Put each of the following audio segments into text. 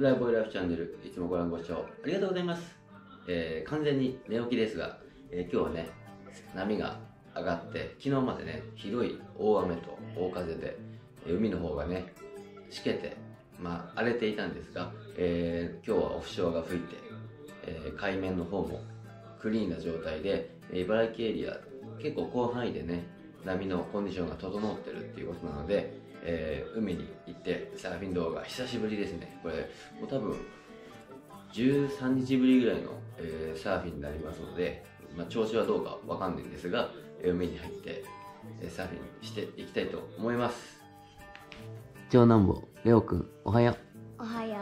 フライボイライフチャンネル、いつもご覧ご視聴ありがとうございます。えー、完全に寝起きですが、えー今日はね、波が上がって、昨日までね、ひどい大雨と大風で、えー海の方がね、しけて、まあ、荒れていたんですが、えー今日はオフショアが吹いて、えー海面の方もクリーンな状態で、茨城エリア、結構広範囲でね、波のコンディションが整ってるっていうことなので、えー海に行ってサーフィン動画久しぶりですね。これもう多分13日ぶりぐらいの、えーサーフィンになりますので、まあ、調子はどうかわかんないんですがえー海に入って、えーサーフィンしていきたいと思います。長男坊レオくんおはよう。おはよ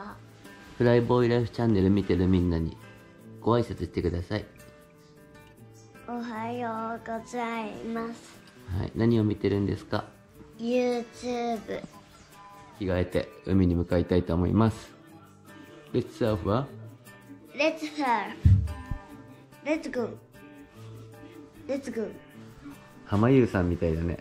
フライボーイライフチャンネル見てるみんなにご挨拶してください。うおはようございます。はい何を見てるんですか？YouTube 着替えて海に向かいたいと思います。レッツサーフは？Let's surf Let's go Let's go 浜優さんみたいだね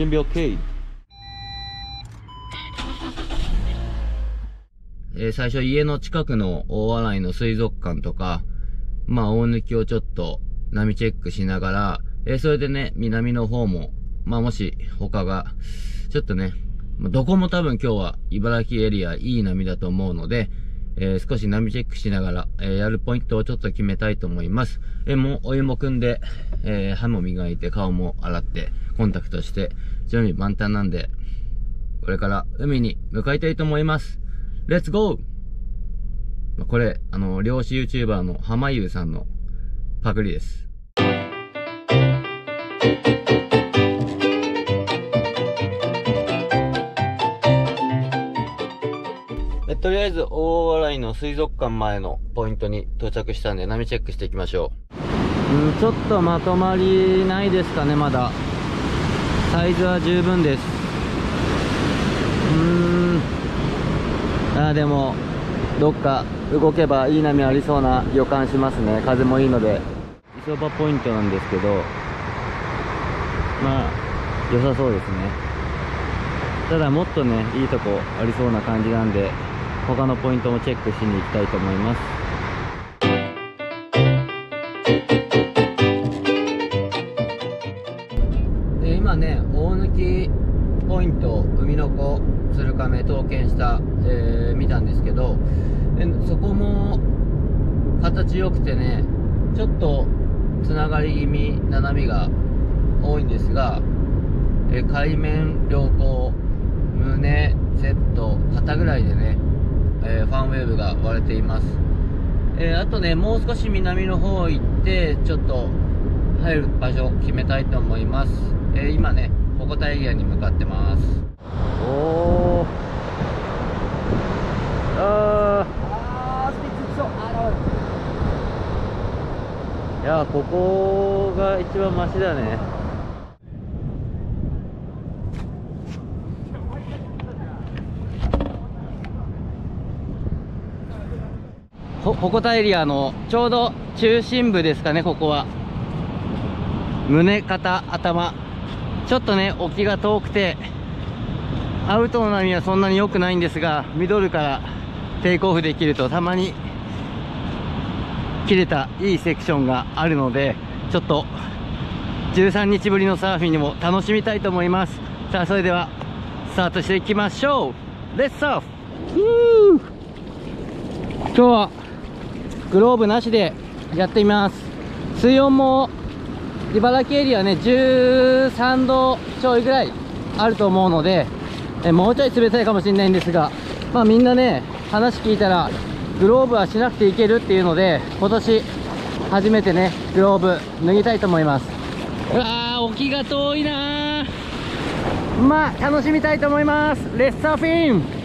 準備 OK え最初家の近くの大洗の水族館とか、まあ大抜をちょっと波チェックしながら、えーそれでね、南の方も、まあもし他が、ちょっとね、どこも多分今日は茨城エリアいい波だと思うので、えー少し波チェックしながら、えーやるポイントをちょっと決めたいと思います。えもうお湯も汲んで、え歯も磨いて顔も洗って、コンタクトして、準備万端なんで、これから海に向かいたいと思います。レッツゴーこれ、あの、漁師 YouTuber の浜優さんのパクリです。えとりあえず、大洗の水族館前のポイントに到着したんで、波チェックしていきましょう。うん、ちょっとまとまりないですかね、まだ。サイズは十分です。うん。あーでも、どっか動けばいい波ありそうな予感しますね。風もいいので。磯場ポイントなんですけど、まあ、良さそうですね。ただもっとね、いいとこありそうな感じなんで、他のポイントもチェックしに行きたいと思います。ポイント海の子鶴亀刀剣した、えー見たんですけどそこも形良くてねちょっとつながり気味な波が多いんですが、えー海面良好胸セット肩ぐらいでね、えーファンウェーブが割れていますえーあとね、もう少し南の方行って、ちょっと入る場所決めたいと思います。え今ね、鉾田エリアに向かってます。おー。あー。いや、ここが一番マシだね。ほ鉾田エリアのちょうど中心部ですかねここは胸肩頭ちょっとね沖が遠くてアウトの波はそんなに良くないんですがミドルからテイクオフできるとたまに切れたいいセクションがあるのでちょっと13日ぶりのサーフィンにも楽しみたいと思います。さあそれではスタートしていきましょう。レッツサーフ今日はグローブなしでやってみます。水温も茨城エリアね13度ちょいぐらいあると思うのでえもうちょい冷たいかもしれないんですがまあみんなね話聞いたらグローブはしなくていけるっていうので今年初めてねグローブ脱ぎたいと思います。うわー沖が遠いなー。まあ楽しみたいと思います。レッサーフィン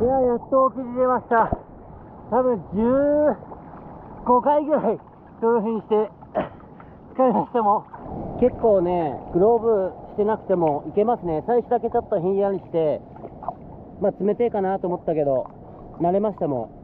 いや、やっと沖に出ました。多分15回ぐらい、そういう風にして、疲れましても。結構ね、グローブしてなくてもいけますね。最初だけちょっとひんやりして、まあ冷てえかなと思ったけど、慣れましたもん。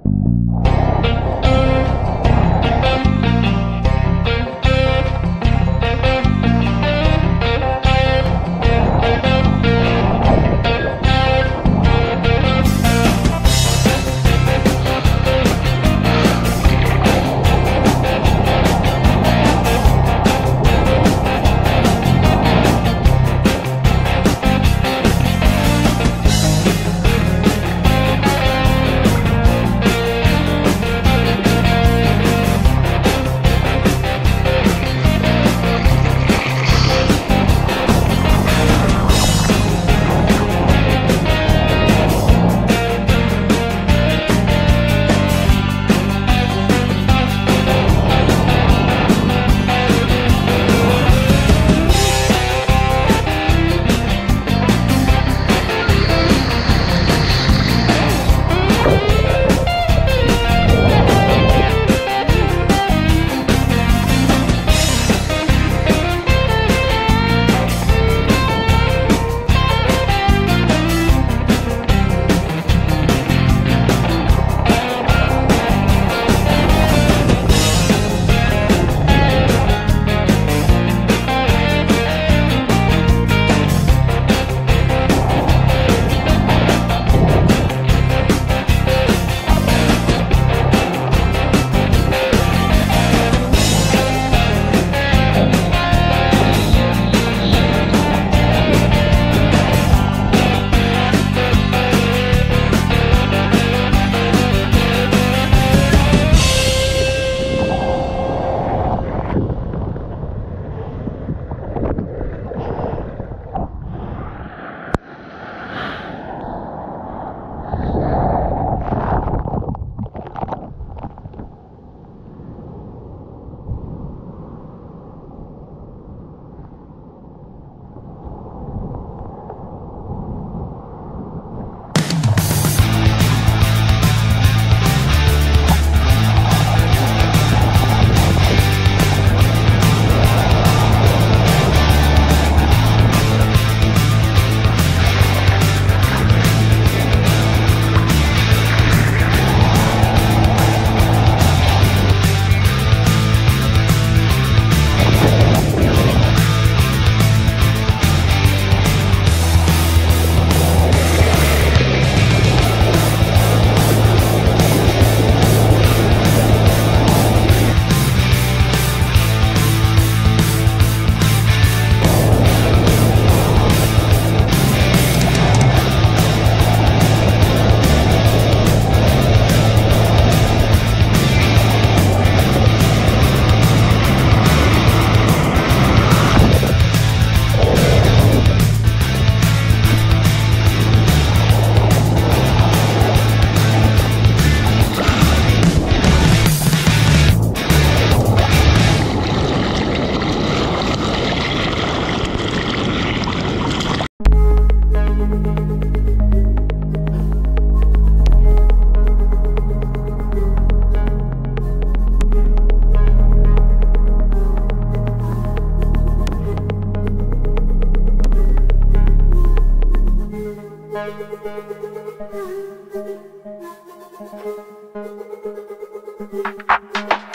Thank you.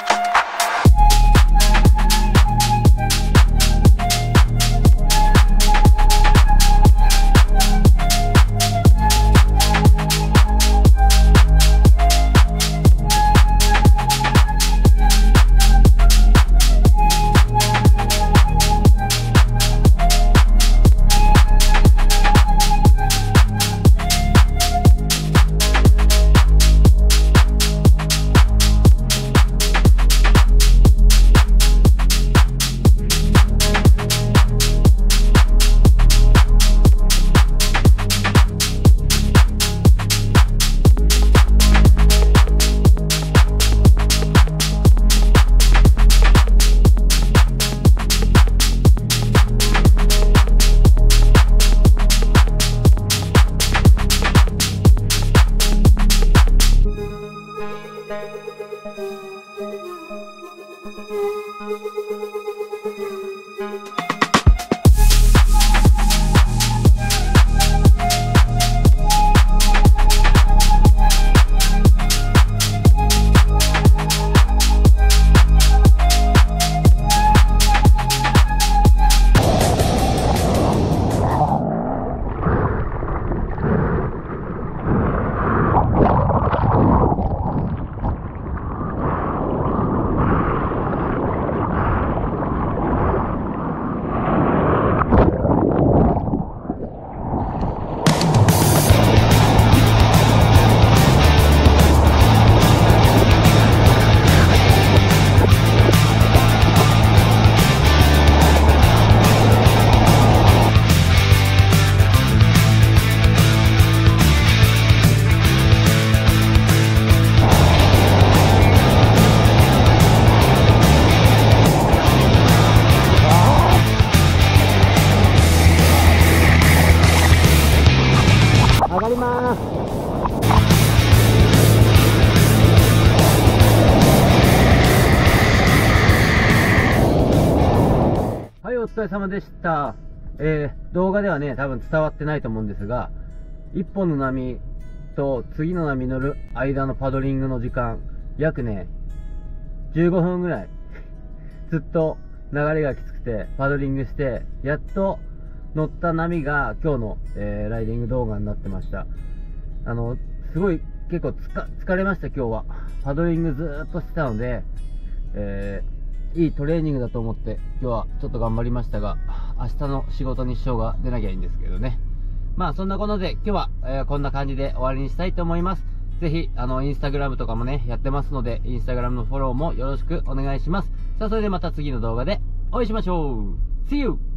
疲れ様でした。えー、動画ではね、多分伝わってないと思うんですが、一本の波と次の波乗る間のパドリングの時間、約ね、15分ぐらい、ずっと流れがきつくて、パドリングして、やっと乗った波が今日の、えーライディング動画になってました。あの、すごい結構疲れました今日は。パドリングずっとしてたので、えーいいトレーニングだと思って今日はちょっと頑張りましたが、明日の仕事に支障が出なきゃいいんですけどね。まあそんなことで今日は、えーこんな感じで終わりにしたいと思います。ぜひ、あの、インスタグラムとかもね、やってますので、インスタグラムのフォローもよろしくお願いします。さあ、それでまた次の動画でお会いしましょう !See you!